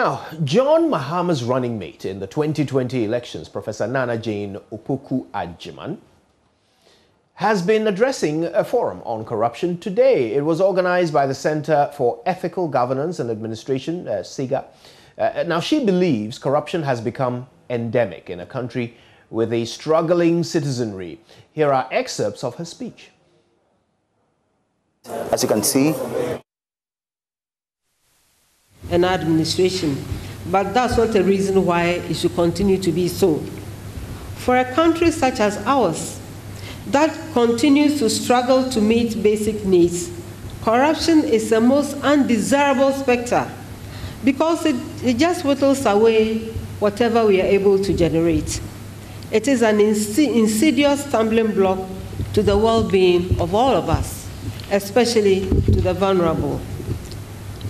Now, John Mahama's running mate in the 2020 elections, Professor Naana Jane Opoku Agyeman, has been addressing a forum on corruption today. It was organized by the Center for Ethical Governance and Administration, uh, CEGA. Uh, now, she believes corruption has become endemic in a country with a struggling citizenry. Here are excerpts of her speech. As you can see, an administration, but that's not a reason why it should continue to be so. For a country such as ours, that continues to struggle to meet basic needs, corruption is the most undesirable specter because it, it just whittles away whatever we are able to generate. It is an insidious stumbling block to the well being of all of us, especially to the vulnerable.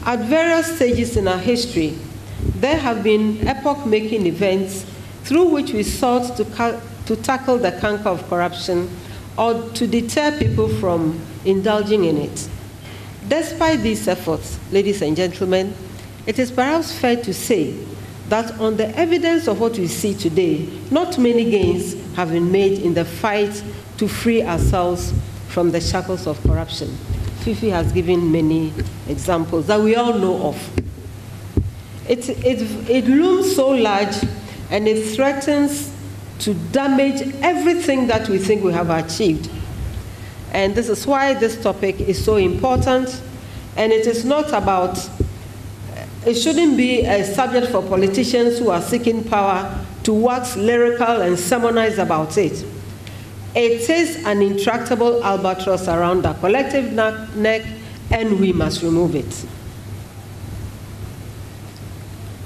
At various stages in our history, there have been epoch making events through which we sought to, to tackle the canker of corruption or to deter people from indulging in it. Despite these efforts, ladies and gentlemen, it is perhaps fair to say that on the evidence of what we see today, not many gains have been made in the fight to free ourselves from the shackles of corruption. Fifi has given many examples that we all know of. It, it, it looms so large and it threatens to damage everything that we think we have achieved. And this is why this topic is so important. And it is not about, it shouldn't be a subject for politicians who are seeking power to wax lyrical and sermonize about it. It is an intractable albatross around our collective neck, and we must remove it.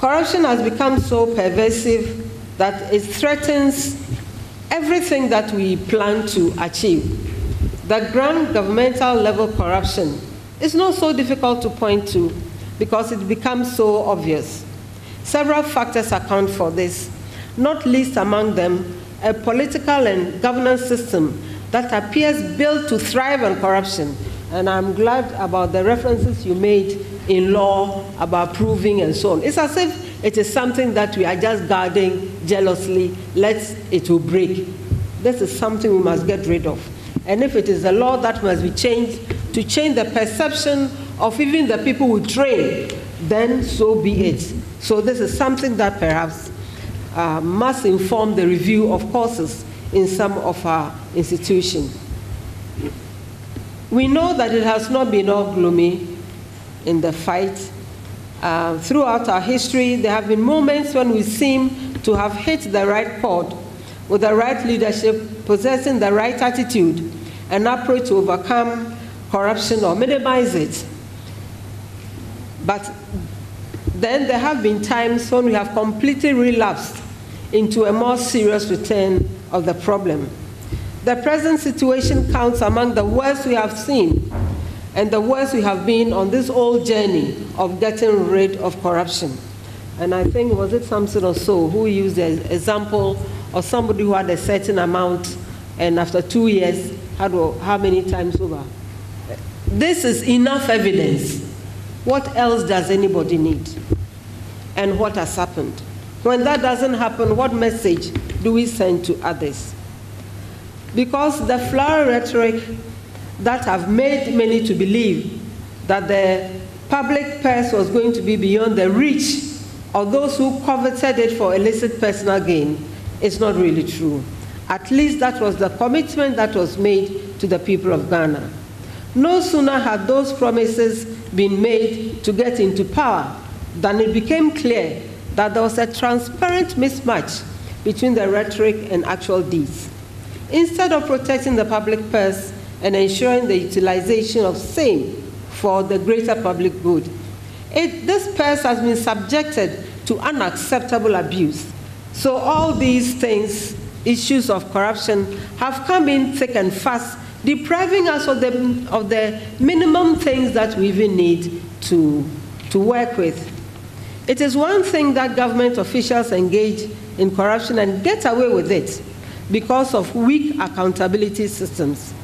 Corruption has become so pervasive that it threatens everything that we plan to achieve. The grand governmental level corruption is not so difficult to point to because it becomes so obvious. Several factors account for this, not least among them a political and governance system that appears built to thrive on corruption. And I'm glad about the references you made in law about proving and so on. It's as if it is something that we are just guarding jealously, lest it will break. This is something we must get rid of. And if it is a law that must be changed to change the perception of even the people we train, then so be it. So this is something that perhaps uh, must inform the review of courses in some of our institutions. We know that it has not been all gloomy in the fight. Uh, throughout our history, there have been moments when we seem to have hit the right chord with the right leadership, possessing the right attitude and approach to overcome corruption or minimize it. But then there have been times when we have completely relapsed into a more serious return of the problem. The present situation counts among the worst we have seen and the worst we have been on this old journey of getting rid of corruption. And I think, was it Samson or so, who used the example of somebody who had a certain amount and after two years had how many times over? This is enough evidence. What else does anybody need? And what has happened? When that doesn't happen, what message do we send to others? Because the flower rhetoric that have made many to believe that the public purse was going to be beyond the reach of those who coveted it for illicit personal gain is not really true. At least that was the commitment that was made to the people of Ghana. No sooner had those promises been made to get into power than it became clear that there was a transparent mismatch between the rhetoric and actual deeds. Instead of protecting the public purse and ensuring the utilization of same for the greater public good, it, this purse has been subjected to unacceptable abuse. So all these things, issues of corruption, have come in thick and fast, depriving us of the, of the minimum things that we even need to, to work with it is one thing that government officials engage in corruption and get away with it because of weak accountability systems.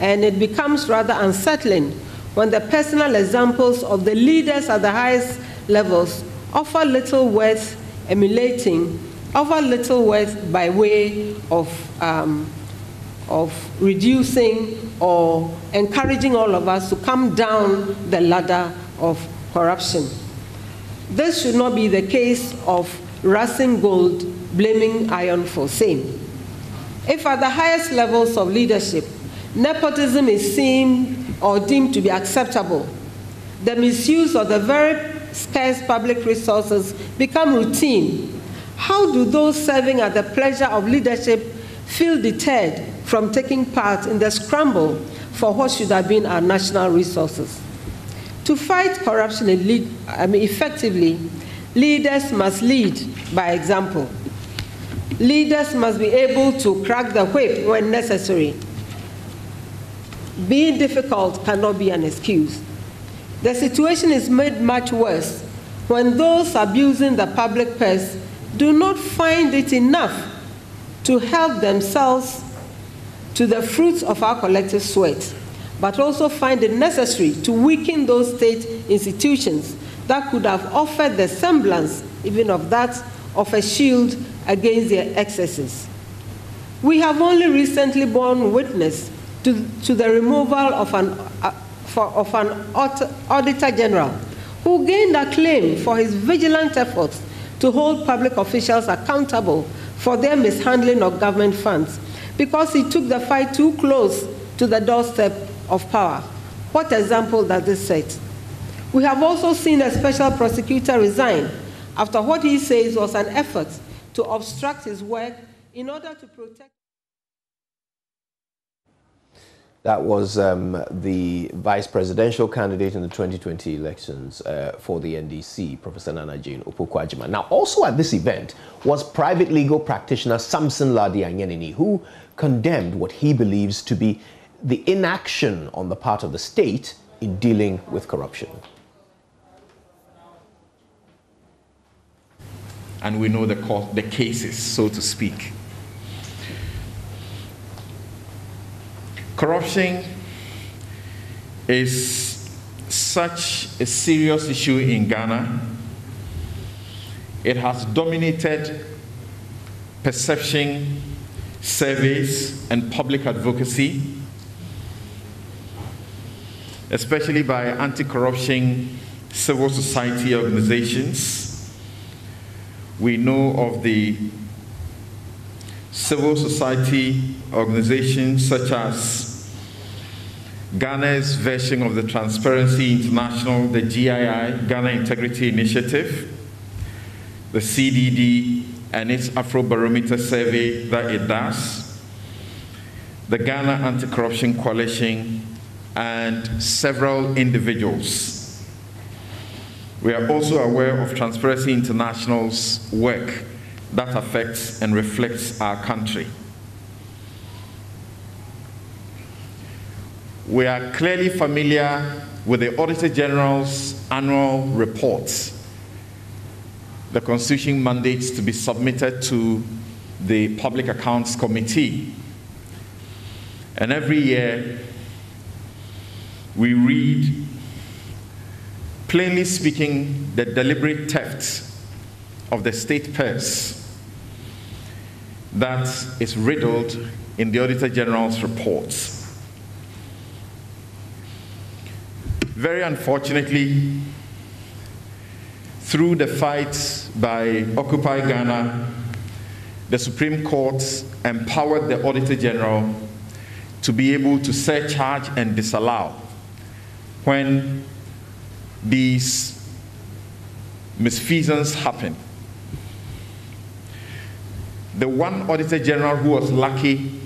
And it becomes rather unsettling when the personal examples of the leaders at the highest levels offer little worth emulating, offer little worth by way of, um, of reducing or encouraging all of us to come down the ladder of corruption. This should not be the case of Racing Gold blaming iron for same. If at the highest levels of leadership, nepotism is seen or deemed to be acceptable, the misuse of the very scarce public resources become routine. How do those serving at the pleasure of leadership feel deterred from taking part in the scramble for what should have been our national resources? To fight corruption I mean, effectively, leaders must lead by example. Leaders must be able to crack the whip when necessary. Being difficult cannot be an excuse. The situation is made much worse when those abusing the public purse do not find it enough to help themselves to the fruits of our collective sweat, but also find it necessary to weaken those state institutions that could have offered the semblance even of that of a shield against their excesses. We have only recently borne witness to, to the removal of an, uh, for, of an Auditor General who gained acclaim for his vigilant efforts to hold public officials accountable for their mishandling of government funds because he took the fight too close to the doorstep of power. What example does this set? We have also seen a special prosecutor resign after what he says was an effort to obstruct his work in order to protect. That was um, the vice presidential candidate in the 2020 elections uh, for the NDC, Professor Naana Jane Opoku Agyeman. Now, also at this event was private legal practitioner Samson Lardy Anyenini, who condemned what he believes to be the inaction on the part of the state in dealing with corruption. And we know the, the cases, so to speak. Corruption is such a serious issue in Ghana. It has dominated perception surveys and public advocacy, especially by anti corruption civil society organizations. We know of the civil society organizations such as Ghana's version of the Transparency International, the GII, Ghana Integrity Initiative, the CDD, and its Afrobarometer survey that it does, the Ghana Anti Corruption Coalition, and several individuals. We are also aware of Transparency International's work that affects and reflects our country. We are clearly familiar with the Auditor General's annual reports. The Constitution mandates to be submitted to the Public Accounts Committee. And every year, we read, plainly speaking, the deliberate theft of the state purse that is riddled in the Auditor General's reports. Very unfortunately, through the fight by Occupy Ghana, the Supreme Court empowered the Auditor General to be able to surcharge and disallow when these misfeasance happen. The one Auditor General who was lucky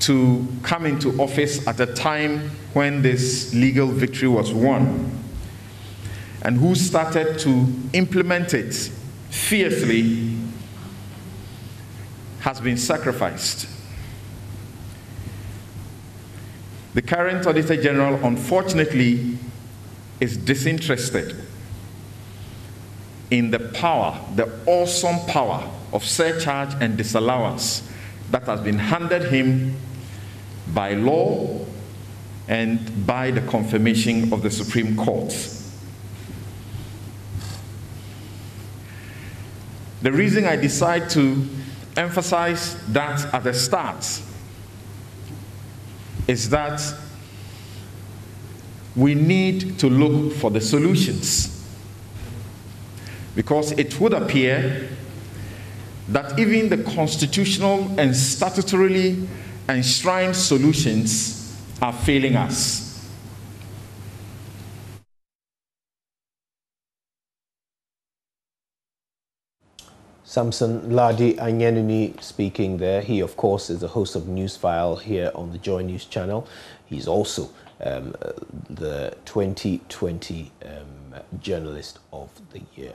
to come into office at a time when this legal victory was won and who started to implement it fiercely has been sacrificed. The current Auditor General, unfortunately, is disinterested in the power, the awesome power of surcharge and disallowance that has been handed him by law and by the confirmation of the Supreme Court. The reason I decide to emphasize that at the start is that we need to look for the solutions. Because it would appear that even the constitutional and statutorily enshrined solutions are failing us. Samson Lardy Anyenini speaking there. He, of course, is the host of Newsfile here on the Joy News channel. He's also um, the 2020 um, Journalist of the Year.